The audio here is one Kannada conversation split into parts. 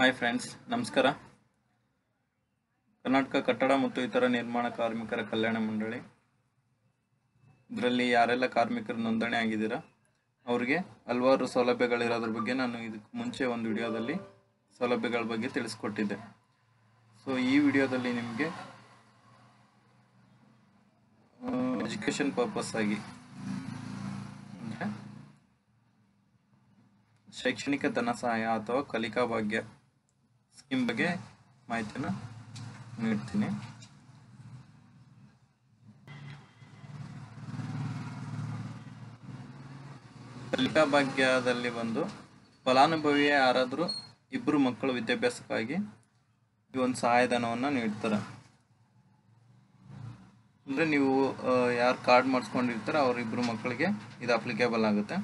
ಹಾಯ್ ಫ್ರೆಂಡ್ಸ್ ನಮಸ್ಕಾರ. ಕರ್ನಾಟಕ ಕಟ್ಟಡ ಮತ್ತು ಇತರ ನಿರ್ಮಾಣ ಕಾರ್ಮಿಕರ ಕಲ್ಯಾಣ ಮಂಡಳಿ. ಇದರಲ್ಲಿ ಯಾರೆಲ್ಲ ಕಾರ್ಮಿಕರು ನೋಂದಣಿ ಆಗಿದ್ದೀರಾ? ಅವರಿಗೆ ಹಲವಾರು ಸೌಲಭ್ಯಗಳಿರೋದ್ರ ಬಗ್ಗೆ ನಾನು ಇದಕ್ಕೆ ಮುಂಚೆ ಒಂದು ವಿಡಿಯೋದಲ್ಲಿ ಸೌಲಭ್ಯಗಳ ಬಗ್ಗೆ ತಿಳಿಸ್ಕೊಟ್ಟಿದ್ದೆ. ಸೊ ಈ ವಿಡಿಯೋದಲ್ಲಿ ನಿಮಗೆ ಎಜುಕೇಷನ್ ಪರ್ಪಸ್ ಆಗಿ ಅಂದರೆ ಶೈಕ್ಷಣಿಕ ಧನ ಸಹಾಯ ಅಥವಾ ಕಲಿಕಾ ಭಾಗ್ಯ ಸ್ಕೀಮ್ ಬಗ್ಗೆ ಮಾಹಿತಿಯನ್ನು ನೀಡ್ತೀನಿ. ಕಲಿಕಾ ಭಾಗ್ಯದಲ್ಲಿ ಬಂದು ಫಲಾನುಭವಿಯೇ ಯಾರಾದರೂ ಇಬ್ಬರು ಮಕ್ಕಳು ವಿದ್ಯಾಭ್ಯಾಸಕ್ಕಾಗಿ ಈ ಒಂದು ಸಹಾಯಧನವನ್ನು ನೀಡ್ತಾರೆ. ಅಂದರೆ ನೀವು ಯಾರು ಕಾರ್ಡ್ ಮಾಡಿಸ್ಕೊಂಡಿರ್ತಾರೆ ಅವ್ರ ಇಬ್ಬರು ಮಕ್ಕಳಿಗೆ ಇದು ಅಪ್ಲಿಕೇಬಲ್ ಆಗುತ್ತೆ.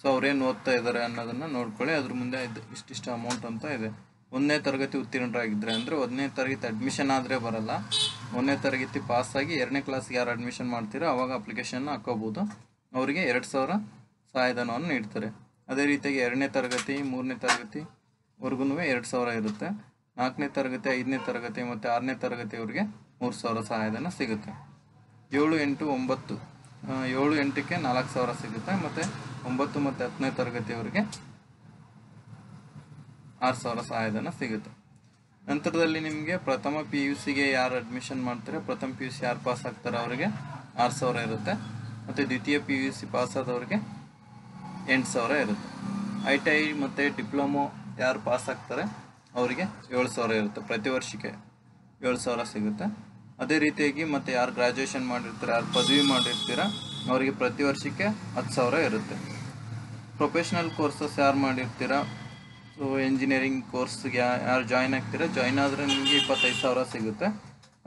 ಸೊ ಅವ್ರೇನು ಓದ್ತಾ ಇದ್ದಾರೆ ಅನ್ನೋದನ್ನು ನೋಡ್ಕೊಳ್ಳಿ. ಅದ್ರ ಮುಂದೆ ಇದು ಇಷ್ಟಿಷ್ಟು ಅಮೌಂಟ್ ಅಂತ ಇದೆ. ಒಂದನೇ ತರಗತಿ ಉತ್ತೀರ್ಣರಾಗಿದ್ದರೆ ಅಂದರೆ ಒಂದನೇ ತರಗತಿ ಅಡ್ಮಿಷನ್ ಆದರೆ ಬರಲ್ಲ. ಒಂದನೇ ತರಗತಿ ಪಾಸಾಗಿ ಎರಡನೇ ಕ್ಲಾಸ್ಗೆ ಯಾರು ಅಡ್ಮಿಷನ್ ಮಾಡ್ತೀರೋ ಅವಾಗ ಅಪ್ಲಿಕೇಶನ್ ಹಾಕೋಬೋದು. ಅವರಿಗೆ ಎರಡು ಸಾವಿರ ಸಹಾಯಧನವನ್ನು ನೀಡ್ತಾರೆ. ಅದೇ ರೀತಿಯಾಗಿ ಎರಡನೇ ತರಗತಿ, ಮೂರನೇ ತರಗತಿವರೆಗೂ ಎರಡು ಸಾವಿರ ಇರುತ್ತೆ. ನಾಲ್ಕನೇ ತರಗತಿ, ಐದನೇ ತರಗತಿ ಮತ್ತು ಆರನೇ ತರಗತಿಯವರಿಗೆ ಮೂರು ಸಾವಿರ ಸಹಾಯಧನ ಸಿಗುತ್ತೆ. ಏಳು ಎಂಟು ಒಂಬತ್ತು. ಏಳು ಎಂಟಕ್ಕೆ ನಾಲ್ಕು ಸಾವಿರ ಸಿಗುತ್ತೆ. ಮತ್ತು ಒಂಬತ್ತು ಮತ್ತು ಹತ್ತನೇ ತರಗತಿಯವರಿಗೆ ಆರು ಸಾವಿರ ಸಹಾಯಧನ ಸಿಗುತ್ತೆ. ನಂತರದಲ್ಲಿ ನಿಮಗೆ ಪ್ರಥಮ ಪಿ ಯು ಸಿಗೆ ಯಾರು ಅಡ್ಮಿಷನ್ ಮಾಡ್ತಾರೆ, ಪ್ರಥಮ ಪಿ ಯು ಸಿ ಯಾರು ಪಾಸ್ ಆಗ್ತಾರೆ ಅವರಿಗೆ ಆರು ಸಾವಿರ ಇರುತ್ತೆ. ಮತ್ತು ದ್ವಿತೀಯ ಪಿ ಯು ಸಿ ಪಾಸ್ ಆದವ್ರಿಗೆ ಎಂಟು ಸಾವಿರ ಇರುತ್ತೆ. ಐ ಟಿ ಐ ಮತ್ತು ಡಿಪ್ಲೊಮೊ ಯಾರು ಪಾಸ್ ಆಗ್ತಾರೆ, ಅವರಿಗೆ ಏಳು ಸಾವಿರ ಇರುತ್ತೆ. ಪ್ರತಿ ವರ್ಷಕ್ಕೆ ಏಳು ಸಾವಿರ ಸಿಗುತ್ತೆ. ಅದೇ ರೀತಿಯಾಗಿ ಮತ್ತು ಯಾರು ಗ್ರ್ಯಾಜುಯೇಷನ್ ಮಾಡಿರ್ತಾರೆ, ಯಾರು ಪದವಿ ಮಾಡಿರ್ತೀರ, ಅವರಿಗೆ ಪ್ರತಿ ವರ್ಷಕ್ಕೆ ಹತ್ತು ಸಾವಿರ ಇರುತ್ತೆ. ಪ್ರೊಫೆಷ್ನಲ್ ಕೋರ್ಸಸ್ ಯಾರು ಮಾಡಿರ್ತೀರ ಸೊ ಇಂಜಿನಿಯರಿಂಗ್ ಕೋರ್ಸ್ಗೆ ಯಾರು ಜಾಯ್ನ್ ಆಗ್ತೀರಾ? ಜಾಯ್ನ್ ಆದರೆ ನಿಮಗೆ ಇಪ್ಪತ್ತೈದು ಸಾವಿರ ಸಿಗುತ್ತೆ.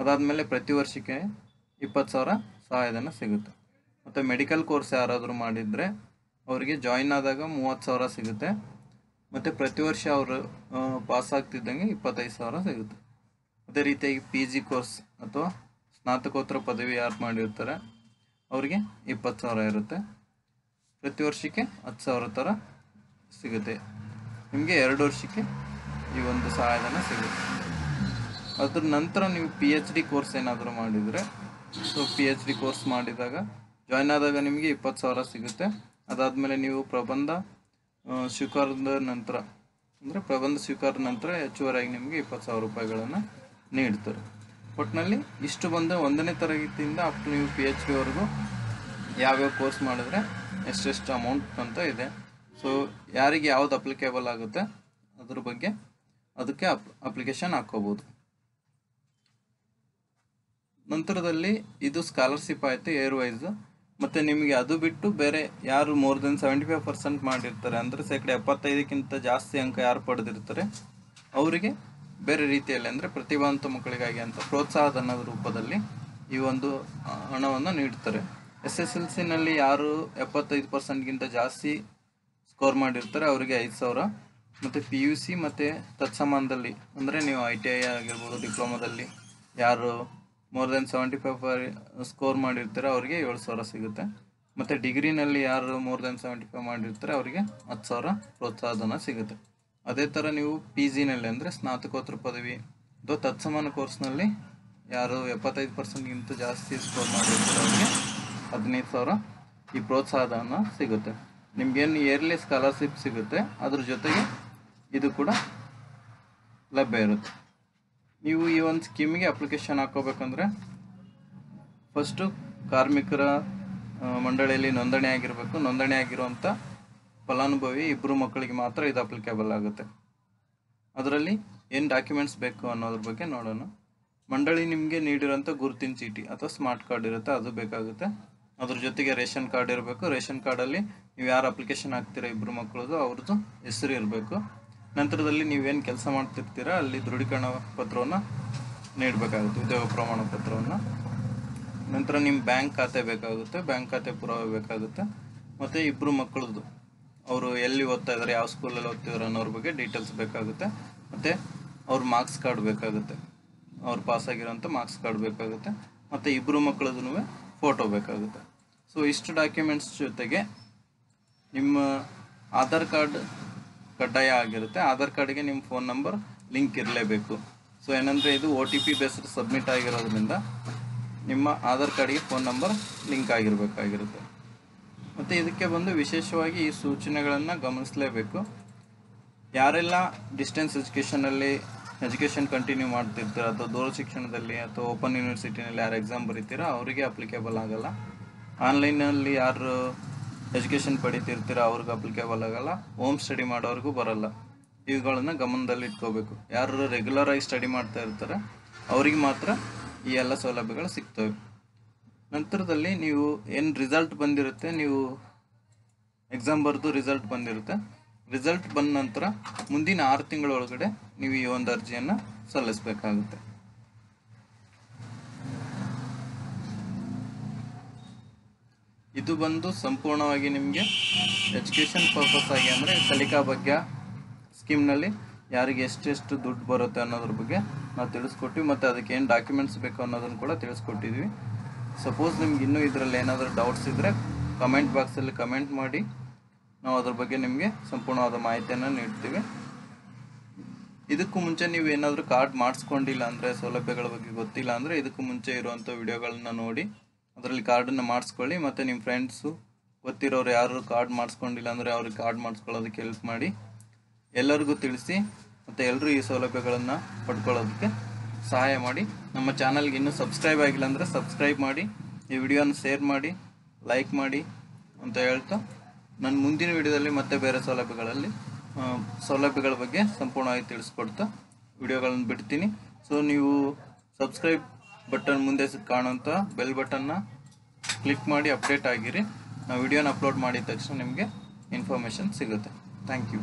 ಅದಾದಮೇಲೆ ಪ್ರತಿ ವರ್ಷಕ್ಕೆ ಇಪ್ಪತ್ತು ಸಾವಿರ ಸಹಾಯಧನ ಸಿಗುತ್ತೆ. ಮತ್ತು ಮೆಡಿಕಲ್ ಕೋರ್ಸ್ ಯಾರಾದರೂ ಮಾಡಿದರೆ ಅವರಿಗೆ ಜಾಯ್ನ್ ಆದಾಗ ಮೂವತ್ತು ಸಾವಿರ ಸಿಗುತ್ತೆ. ಮತ್ತು ಪ್ರತಿ ವರ್ಷ ಅವರು ಪಾಸ್ ಆಗ್ತಿದ್ದಂಗೆ ಇಪ್ಪತ್ತೈದು ಸಾವಿರ ಸಿಗುತ್ತೆ. ಅದೇ ರೀತಿಯಾಗಿ ಪಿ ಜಿ ಕೋರ್ಸ್ ಅಥವಾ ಸ್ನಾತಕೋತ್ತರ ಪದವಿ ಯಾರು ಮಾಡಿರ್ತಾರೆ, ಅವರಿಗೆ ಇಪ್ಪತ್ತು ಸಾವಿರ ಇರುತ್ತೆ. ಪ್ರತಿ ವರ್ಷಕ್ಕೆ ಹತ್ತು ಸಾವಿರ ಥರ ಸಿಗುತ್ತೆ. ನಿಮಗೆ ಎರಡು ವರ್ಷಕ್ಕೆ ಈ ಒಂದು ಸಹಾಯಧನ ಸಿಗುತ್ತೆ. ಅದ್ರ ನಂತರ ನೀವು ಪಿ ಎಚ್ ಡಿ ಕೋರ್ಸ್ ಏನಾದರೂ ಮಾಡಿದರೆ so P H D course ಮಾಡಿದಾಗ ಜಾಯ್ನ್ ಆದಾಗ ನಿಮಗೆ ಇಪ್ಪತ್ತು ಸಾವಿರ ಸಿಗುತ್ತೆ. ಅದಾದಮೇಲೆ ನೀವು ಪ್ರಬಂಧ ಸ್ವೀಕಾರದ ನಂತರ, ಅಂದರೆ ಪ್ರಬಂಧ ಸ್ವೀಕಾರದ ನಂತರ ಹೆಚ್ಚುವರಿಯಾಗಿ ನಿಮಗೆ ಇಪ್ಪತ್ತು ಸಾವಿರ ರೂಪಾಯಿಗಳನ್ನು ನೀಡ್ತಾರೆ. ಒಟ್ಟಿನಲ್ಲಿ ಇಷ್ಟು ಬಂದು ಒಂದನೇ ತರಗತಿಯಿಂದ ಅಪ್ ಟು ನೀವು ಪಿ ಎಚ್ ಡಿವರೆಗೂ ಯಾವ್ಯಾವ ಕೋರ್ಸ್ ಮಾಡಿದ್ರೆ ಎಷ್ಟೆಷ್ಟು ಅಮೌಂಟ್ ಅಂತ ಇದೆ. ಸೊ ಯಾರಿಗೆ ಯಾವ್ದು ಅಪ್ಲಿಕೇಬಲ್ ಆಗುತ್ತೆ, ಅದ್ರ ಬಗ್ಗೆ ಅದಕ್ಕೆ ಅಪ್ ಅಪ್ಲಿಕೇಶನ್ ಹಾಕೋಬಹುದು ನಂತರದಲ್ಲಿ ಇದು ಸ್ಕಾಲರ್ಶಿಪ್ ಆಯಿತು ಏರ್ ವೈಸ್ ಮತ್ತು ನಿಮಗೆ ಅದು ಬಿಟ್ಟು ಬೇರೆ ಯಾರು more than seventy five percent ಮಾಡಿರ್ತಾರೆ, ಅಂದರೆ ಶೇಕಡ ಎಪ್ಪತ್ತೈದಕ್ಕಿಂತ ಜಾಸ್ತಿ ಅಂಕ ಯಾರು ಪಡೆದಿರ್ತಾರೆ, ಅವರಿಗೆ ಬೇರೆ ರೀತಿಯಲ್ಲಿ, ಅಂದರೆ ಪ್ರತಿಭಾವಂತ ಮಕ್ಕಳಿಗಾಗಿ ಅಂತ ಪ್ರೋತ್ಸಾಹಧನದ ರೂಪದಲ್ಲಿ ಈ ಒಂದು ಹಣವನ್ನು ನೀಡ್ತಾರೆ. ಎಸ್ ಎಸ್ ಎಲ್ ಸಿನಲ್ಲಿ ಯಾರು ಎಪ್ಪತ್ತೈದು ಪರ್ಸೆಂಟ್ಗಿಂತ ಜಾಸ್ತಿ ಸ್ಕೋರ್ ಮಾಡಿರ್ತಾರೆ, ಅವರಿಗೆ ಐದು ಸಾವಿರ. ಮತ್ತು ಪಿ ಯು ಸಿ ಮತ್ತು ತತ್ಸಮಾನದಲ್ಲಿ ಅಂದರೆ ನೀವು ಐ ಟಿ ಐ ಆಗಿರ್ಬೋದು ಡಿಪ್ಲೊಮಾದಲ್ಲಿ ಯಾರು more than seventy five score ಮಾಡಿರ್ತಾರೆ, ಅವರಿಗೆ ಏಳು ಸಾವಿರ ಸಿಗುತ್ತೆ. ಮತ್ತು ಡಿಗ್ರಿನಲ್ಲಿ ಯಾರು ಮೋರ್ ದೆನ್ ಸೆವೆಂಟಿ ಫೈವ್ ಮಾಡಿರ್ತಾರೆ, ಅವರಿಗೆ ಹತ್ತು ಸಾವಿರ ಪ್ರೋತ್ಸಾಹಧನ ಸಿಗುತ್ತೆ. ಅದೇ ಥರ ನೀವು ಪಿ ಜಿನಲ್ಲಿ ಅಂದರೆ ಸ್ನಾತಕೋತ್ತರ ಪದವಿ ಅಥವಾ ತತ್ಸಮಾನ ಕೋರ್ಸ್ನಲ್ಲಿ ಯಾರು ಎಪ್ಪತ್ತೈದು ಪರ್ಸೆಂಟ್ಗಿಂತ ಜಾಸ್ತಿ ಸ್ಕೋರ್ ಮಾಡಿರ್ತಾರೆ, ಅವರಿಗೆ ಹದಿನೈದು ಸಾವಿರ ಈ ಪ್ರೋತ್ಸಾಹಧನ ಸಿಗುತ್ತೆ. ನಿಮ್ಗೇನು ಇಯರ್ಲಿ ಸ್ಕಾಲರ್ಶಿಪ್ ಸಿಗುತ್ತೆ, ಅದ್ರ ಜೊತೆಗೆ ಇದು ಕೂಡ ಲಭ್ಯ ಇರುತ್ತೆ. ನೀವು ಈ ಒಂದು ಸ್ಕೀಮಿಗೆ ಅಪ್ಲಿಕೇಶನ್ ಹಾಕೋಬೇಕಂದ್ರೆ ಫಸ್ಟು ಕಾರ್ಮಿಕರ ಮಂಡಳಿಯಲ್ಲಿ ನೋಂದಣಿ ಆಗಿರಬೇಕು. ನೋಂದಣಿ ಆಗಿರುವಂಥ ಫಲಾನುಭವಿ ಇಬ್ಬರು ಮಕ್ಕಳಿಗೆ ಮಾತ್ರ ಇದು ಅಪ್ಲಿಕೇಬಲ್ ಆಗುತ್ತೆ. ಅದರಲ್ಲಿ ಏನು ಡಾಕ್ಯುಮೆಂಟ್ಸ್ ಬೇಕು ಅನ್ನೋದ್ರ ಬಗ್ಗೆ ನೋಡೋಣ. ಮಂಡಳಿ ನಿಮಗೆ ನೀಡಿರೋಂಥ ಗುರುತಿನ ಚೀಟಿ ಅಥವಾ ಸ್ಮಾರ್ಟ್ ಕಾರ್ಡ್ ಇರುತ್ತೆ, ಅದು ಬೇಕಾಗುತ್ತೆ. ಅದ್ರ ಜೊತೆಗೆ ರೇಷನ್ ಕಾರ್ಡ್ ಇರಬೇಕು. ರೇಷನ್ ಕಾರ್ಡಲ್ಲಿ ನೀವು ಯಾರು ಅಪ್ಲಿಕೇಶನ್ ಹಾಕ್ತೀರಾ ಇಬ್ಬರು ಮಕ್ಕಳದು ಅವ್ರದ್ದು ಹೆಸರು ಇರಬೇಕು. ನಂತರದಲ್ಲಿ ನೀವೇನು ಕೆಲಸ ಮಾಡ್ತಿರ್ತೀರಾ, ಅಲ್ಲಿ ದೃಢೀಕರಣ ಪತ್ರವನ್ನು ನೀಡಬೇಕಾಗುತ್ತೆ, ಉದ್ಯೋಗ ಪ್ರಮಾಣ ಪತ್ರವನ್ನು. ನಂತರ ನಿಮ್ಮ ಬ್ಯಾಂಕ್ ಖಾತೆ ಬೇಕಾಗುತ್ತೆ, ಬ್ಯಾಂಕ್ ಖಾತೆ ಪುರಾವೆ ಬೇಕಾಗುತ್ತೆ. ಮತ್ತು ಇಬ್ಬರು ಮಕ್ಕಳದ್ದು ಅವರು ಎಲ್ಲಿ ಓದ್ತಾ ಇದ್ದಾರೆ ಯಾವ ಸ್ಕೂಲಲ್ಲಿ ಓದ್ತಿದ್ದಾರೆ ಅನ್ನೋರ ಬಗ್ಗೆ ಡೀಟೇಲ್ಸ್ ಬೇಕಾಗುತ್ತೆ. ಮತ್ತು ಅವ್ರ ಮಾರ್ಕ್ಸ್ ಕಾರ್ಡ್ ಬೇಕಾಗುತ್ತೆ. ಅವ್ರು ಪಾಸ್ ಆಗಿರೋಂಥ ಮಾರ್ಕ್ಸ್ ಕಾರ್ಡ್ ಬೇಕಾಗುತ್ತೆ. ಮತ್ತು ಇಬ್ಬರು ಮಕ್ಕಳದ್ದು ಫೋಟೋ ಬೇಕಾಗುತ್ತೆ. ಸೊ ಇಷ್ಟು ಡಾಕ್ಯುಮೆಂಟ್ಸ್ ಜೊತೆಗೆ ನಿಮ್ಮ ಆಧಾರ್ ಕಾರ್ಡ್ ಕಡ್ಡಾಯ ಆಗಿರುತ್ತೆ. ಆಧಾರ್ ಕಾರ್ಡ್ಗೆ ನಿಮ್ಮ ಫೋನ್ ನಂಬರ್ ಲಿಂಕ್ ಇರಲೇಬೇಕು. ಸೊ ಏನಂದರೆ ಇದು O T P based submit ಆಗಿರೋದ್ರಿಂದ ನಿಮ್ಮ ಆಧಾರ್ ಕಾರ್ಡ್ಗೆ ಫೋನ್ ನಂಬರ್ ಲಿಂಕ್ ಆಗಿರಬೇಕಾಗಿರುತ್ತೆ. ಮತ್ತು ಇದಕ್ಕೆ ಬಂದು ವಿಶೇಷವಾಗಿ ಈ ಸೂಚನೆಗಳನ್ನು ಗಮನಿಸಲೇಬೇಕು. ಯಾರೆಲ್ಲ ಡಿಸ್ಟೆನ್ಸ್ ಎಜುಕೇಷನಲ್ಲಿ ಎಜುಕೇಷನ್ ಕಂಟಿನ್ಯೂ ಮಾಡ್ತಿರ್ತೀರ ಅಥವಾ ದೂರ ಶಿಕ್ಷಣದಲ್ಲಿ, ಅಥವಾ ಓಪನ್ ಯೂನಿವರ್ಸಿಟಿನಲ್ಲಿ ಯಾರು ಎಕ್ಸಾಮ್ ಬರೀತೀರೋ, ಅವರಿಗೆ ಅಪ್ಲಿಕೇಬಲ್ ಆಗಲ್ಲ. ಆನ್ಲೈನಲ್ಲಿ ಯಾರು ಎಜುಕೇಷನ್ ಪಡಿತಿರ್ತೀರ ಅವ್ರಿಗೆ ಅಪ್ಲಿಕೇಬಲ್ ಆಗಲ್ಲ ಹೋಮ್ ಸ್ಟಡಿ ಮಾಡೋರಿಗೂ ಬರಲ್ಲ. ಇವುಗಳನ್ನ ಗಮನದಲ್ಲಿ ಇಟ್ಕೋಬೇಕು. ಯಾರು ರೆಗ್ಯುಲರ್ ಆಗಿ ಸ್ಟಡಿ ಮಾಡ್ತಾ ಇರ್ತಾರೆ, ಅವ್ರಿಗೆ ಮಾತ್ರ ಈ ಎಲ್ಲ ಸೌಲಭ್ಯಗಳು ಸಿಗ್ತವೆ. ನಂತರದಲ್ಲಿ ನೀವು ಏನು ರಿಸಲ್ಟ್ ಬಂದಿರುತ್ತೆ, ನೀವು ಎಕ್ಸಾಮ್ ಬರೆದು ರಿಸಲ್ಟ್ ಬಂದಿರುತ್ತೆ. ರಿಸಲ್ಟ್ ಬಂದ ನಂತರ ಮುಂದಿನ ಆರು ತಿಂಗಳೊಳಗಡೆ ನೀವು ಈ ಒಂದು ಅರ್ಜಿಯನ್ನು ಸಲ್ಲಿಸಬೇಕಾಗುತ್ತೆ. ಇದು ಬಂದು ಸಂಪೂರ್ಣವಾಗಿ ನಿಮಗೆ ಎಜುಕೇಷನ್ ಪರ್ಪಸ್ ಆಗಿ ಅಂದರೆ ಕಲಿಕಾ ಬಗ್ಗೆ ಸ್ಕೀಮ್ನಲ್ಲಿ ಯಾರಿಗೆ ಎಷ್ಟೆಷ್ಟು ದುಡ್ಡು ಬರುತ್ತೆ ಅನ್ನೋದ್ರ ಬಗ್ಗೆ ನಾವು ತಿಳಿಸ್ಕೊಟ್ವಿ ಮತ್ತು ಅದಕ್ಕೆ ಏನು ಡಾಕ್ಯುಮೆಂಟ್ಸ್ ಬೇಕು ಅನ್ನೋದನ್ನು ಕೂಡ ತಿಳಿಸ್ಕೊಟ್ಟಿದ್ವಿ. ಸಪೋಸ್ ನಿಮ್ಗೆ ಇನ್ನೂ ಇದರಲ್ಲಿ ಏನಾದರೂ ಡೌಟ್ಸ್ ಇದ್ದರೆ ಕಮೆಂಟ್ ಬಾಕ್ಸಲ್ಲಿ ಕಮೆಂಟ್ ಮಾಡಿ ನಾವು ಅದ್ರ ಬಗ್ಗೆ ನಿಮಗೆ ಸಂಪೂರ್ಣವಾದ ಮಾಹಿತಿಯನ್ನು ನೀಡ್ತೀವಿ. ಇದಕ್ಕೂ ಮುಂಚೆ ನೀವು ಏನಾದರೂ ಕಾರ್ಡ್ ಮಾಡಿಸ್ಕೊಂಡಿಲ್ಲ ಅಂದರೆ ಸೌಲಭ್ಯಗಳ ಬಗ್ಗೆ ಗೊತ್ತಿಲ್ಲ ಅಂದರೆ ಇದಕ್ಕೂ ಮುಂಚೆ ಇರುವಂಥ ವಿಡಿಯೋಗಳನ್ನ ನೋಡಿ ಅದರಲ್ಲಿ ಕಾರ್ಡನ್ನು ಮಾಡಿಸ್ಕೊಳ್ಳಿ, ಮತ್ತು ನಿಮ್ಮ ಫ್ರೆಂಡ್ಸು ಗೊತ್ತಿರೋರು ಯಾರು ಕಾರ್ಡ್ ಮಾಡಿಸ್ಕೊಂಡಿಲ್ಲ ಅಂದರೆ ಅವ್ರಿಗೆ ಕಾರ್ಡ್ ಮಾಡಿಸ್ಕೊಳ್ಳೋದಕ್ಕೆ ಹೆಲ್ಪ್ ಮಾಡಿ, ಎಲ್ಲರಿಗೂ ತಿಳಿಸಿ, ಮತ್ತು ಎಲ್ಲರೂ ಈ ಸೌಲಭ್ಯಗಳನ್ನು ಪಡ್ಕೊಳ್ಳೋದಕ್ಕೆ ಸಹಾಯ ಮಾಡಿ. ನಮ್ಮ ಚಾನಲ್ಗೆ ಇನ್ನೂ ಸಬ್ಸ್ಕ್ರೈಬ್ ಆಗಿಲ್ಲ ಅಂದರೆ ಸಬ್ಸ್ಕ್ರೈಬ್ ಮಾಡಿ, ಈ ವಿಡಿಯೋನ ಶೇರ್ ಮಾಡಿ ಲೈಕ್ ಮಾಡಿ ಅಂತ ಹೇಳ್ತಾ, ನಾನು ಮುಂದಿನ ವಿಡಿಯೋದಲ್ಲಿ ಮತ್ತೆ ಬೇರೆ ಸೌಲಭ್ಯಗಳಲ್ಲಿ ಸೌಲಭ್ಯಗಳ ಬಗ್ಗೆ ಸಂಪೂರ್ಣವಾಗಿ ತಿಳಿಸ್ಕೊಡ್ತಾ, ವಿಡಿಯೋಗಳನ್ನು ಬಿಡ್ತೀನಿ. ಸೊ ನೀವು ಸಬ್ಸ್ಕ್ರೈಬ್ ಬಟನ್ ಮುಂದೆ ಕಾಣುವಂಥ ಬೆಲ್ ಬಟನ್ನ ಕ್ಲಿಕ್ ಮಾಡಿ ಅಪ್ಡೇಟ್ ಆಗಿರಿ. ನಾವು ವಿಡಿಯೋನ ಅಪ್ಲೋಡ್ ಮಾಡಿದ ತಕ್ಷಣ ನಿಮಗೆ ಇನ್ಫಾರ್ಮೇಷನ್ ಸಿಗುತ್ತೆ. Thank you